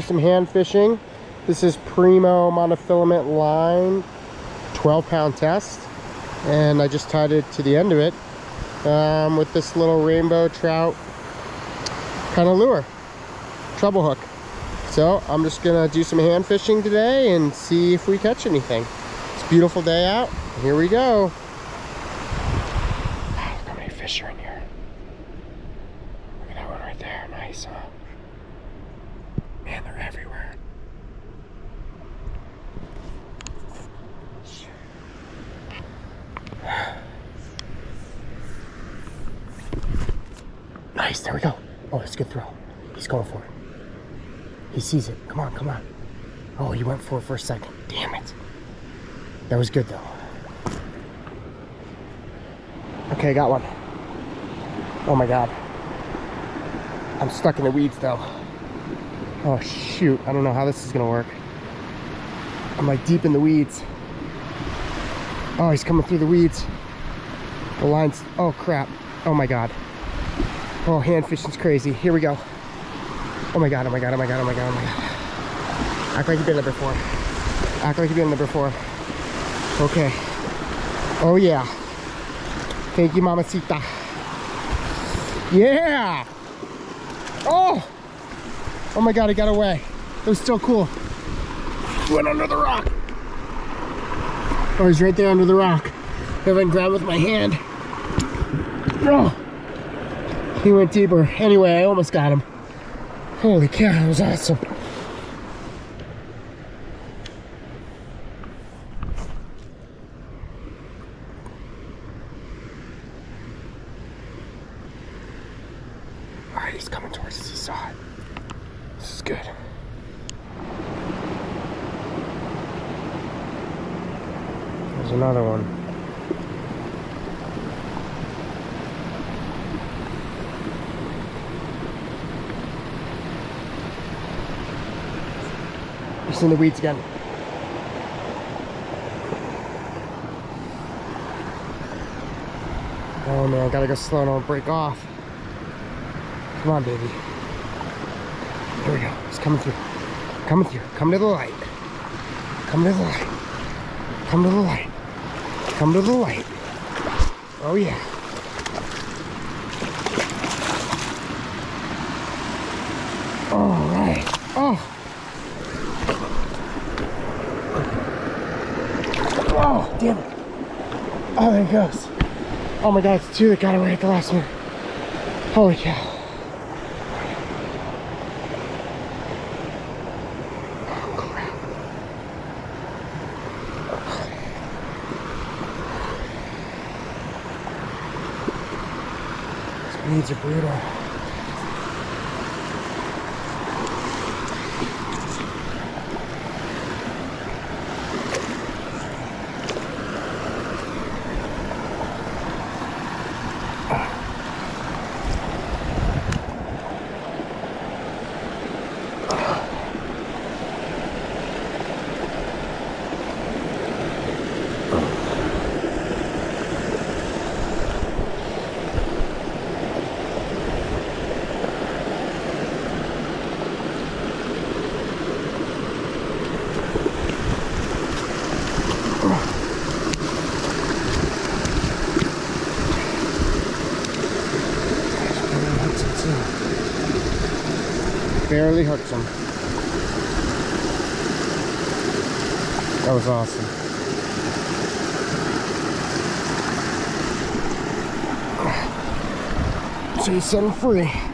hand fishing. This is Primo monofilament line, 12 pound test. And I just tied it to the end of it um, with this little rainbow trout kind of lure, treble hook. So I'm just gonna do some hand fishing today and see if we catch anything. It's beautiful day out. Here we go. Wow, look how many fish are in here. Look at that one right there. Nice, huh? Man, they're everywhere. Nice, there we go. Oh, that's a good throw. He's going for it. He sees it. Come on, come on. Oh, he went for it for a second. Damn it. That was good though. Okay, I got one. Oh my god. I'm stuck in the weeds though. Oh shoot, I don't know how this is gonna work. I'm like deep in the weeds. Oh, he's coming through the weeds. The line's, oh crap. Oh my god. Oh, hand fishing's crazy. Here we go. Oh my god, oh my god, oh my god, oh my god, oh my god. Act like you've been there before. Act like you've been there before. Okay. Oh yeah. Thank you, Mamacita. Yeah! Oh! Oh my god, he got away. It was still cool. Went under the rock. Oh, he's right there under the rock. If I can grab with my hand. Oh! He went deeper. Anyway, I almost got him. Holy cow, that was awesome. Alright, he's coming towards us. He saw it. This is good. There's another one. He's in the weeds again. Oh man, I gotta go slow, and don't break off. Come on, baby. Here we go. He's coming through. Coming through. Come to the light. Come to the light. Come to the light. Come to the light. Oh yeah. All right. Oh. Oh, damn it. Oh, there he goes. Oh my god, it's two that got away at the last minute. Holy cow. Oh. These weeds are brutal. Barely hooked him. That was awesome. So you set him free.